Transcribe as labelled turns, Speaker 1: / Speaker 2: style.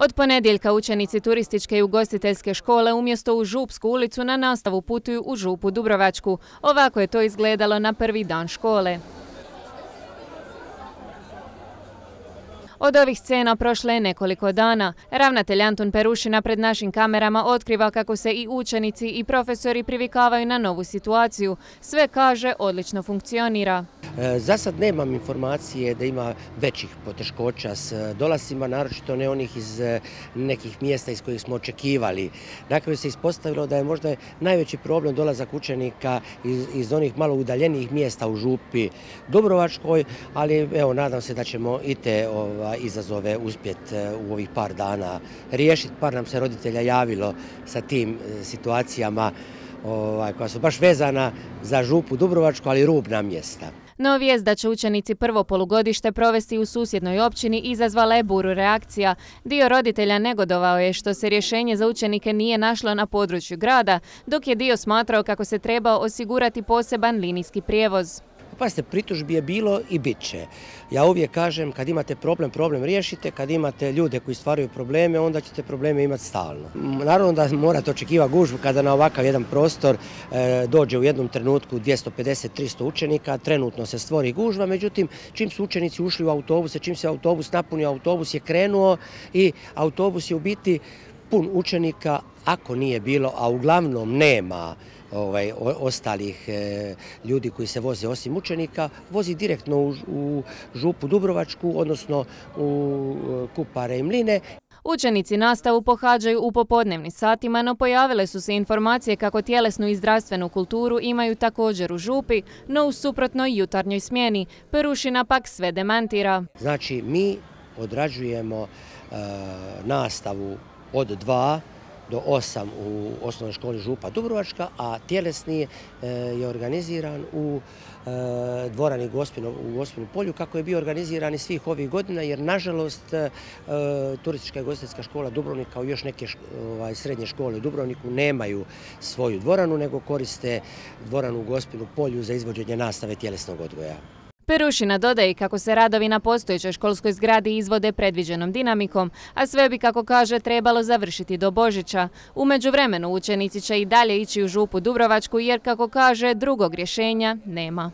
Speaker 1: Od ponedjeljka učenici turističke i ugostiteljske škole umjesto u Župsku ulicu na nastavu putuju u Župu Dubrovačku. Ovako je to izgledalo na prvi dan škole. Od ovih scena prošle je nekoliko dana. Ravnatelj Antun Perušina pred našim kamerama otkriva kako se i učenici i profesori privikavaju na novu situaciju. Sve kaže odlično funkcionira.
Speaker 2: E, za sad nemam informacije da ima većih poteškoća s dolasima, naročito ne onih iz e, nekih mjesta iz kojih smo očekivali. Dakle, se ispostavilo da je možda najveći problem dolazak učenika iz, onih malo udaljenijih mjesta u Župi Dubrovačkoj, ali evo, nadam se da ćemo i te ova, izazove uspjeti e, u ovih par dana riješiti. Par nam se roditelja javilo sa tim situacijama ovaj, koja su baš vezana za Župu Dubrovačku, ali rubna mjesta.
Speaker 1: No vijest da će učenici prvo polugodište provesti u susjednoj općini izazvala je buru reakcija. Dio roditelja negodovao je što se rješenje za učenike nije našlo na području grada, dok je dio smatrao kako se trebao osigurati poseban linijski prijevoz.
Speaker 2: Pazite, pritužbi je bilo i bit će. Ja uvijek kažem, kad imate problem, problem riješite, kad imate ljude koji stvaraju probleme, onda ćete probleme imati stalno. Naravno da morate očekivati gužbu kada na ovakav jedan prostor e, dođe u jednom trenutku 250-300 učenika, trenutno se stvori gužva, međutim, čim su učenici ušli u autobuse, čim se autobus napunio, autobus je krenuo i autobus je u biti pun učenika, ako nije bilo, a uglavnom nema ovaj, ostalih e, ljudi koji se voze osim učenika, vozi direktno u, u Župu Dubrovačku, odnosno u e, Kupare i Mline.
Speaker 1: Učenici nastavu pohađaju u popodnevnim satima, no pojavile su se informacije kako tjelesnu i zdravstvenu kulturu imaju također u župi, no u suprotnoj jutarnjoj smjeni. Perušina pak sve demantira.
Speaker 2: Znači, mi odrađujemo e, nastavu od dva do 8 u osnovnoj školi Župa Dubrovačka, a tjelesni e, je organiziran u e, dvorani u Gospinu polju, kako je bio organiziran i svih ovih godina, jer nažalost e, turistička i gostinska škola Dubrovnik kao još neke ovaj, srednje škole u Dubrovniku nemaju svoju dvoranu, nego koriste dvoranu u Gospinu polju za izvođenje nastave tjelesnog odgoja.
Speaker 1: Perušina dodaje kako se radovi na postojećoj školskoj zgradi izvode predviđenom dinamikom, a sve bi, kako kaže, trebalo završiti do Božića. U međuvremenu učenici će i dalje ići u župu Dubrovačku jer, kako kaže, drugog rješenja nema.